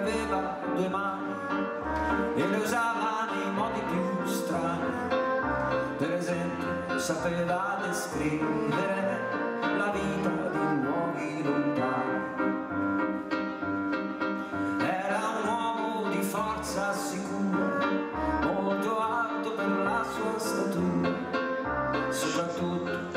aveva due mani e le usava in modi più strani. Per esempio sapeva descrivere la vita di luoghi lontani. Era un uomo di forza sicura molto alto per la sua statura soprattutto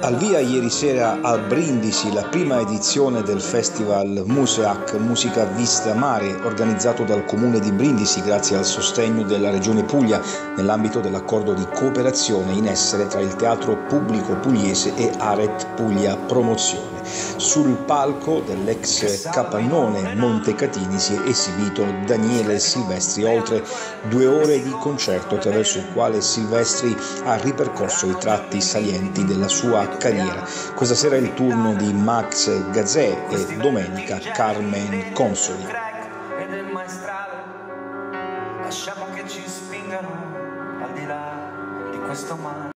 al via ieri sera a Brindisi la prima edizione del festival Museac Musica Vista Mare organizzato dal comune di Brindisi grazie al sostegno della regione Puglia nell'ambito dell'accordo di cooperazione in essere tra il teatro pubblico pugliese e Aret Puglia Promozione. Sul palco dell'ex capannone Montecatini si è esibito Daniele Silvestri, oltre due ore di concerto attraverso il quale Silvestri ha ripercorso i tratti salienti della sua carriera. Questa sera è il turno di Max Gazzè e domenica Carmen Consoli. lasciamo che ci spingano al di là di questo mare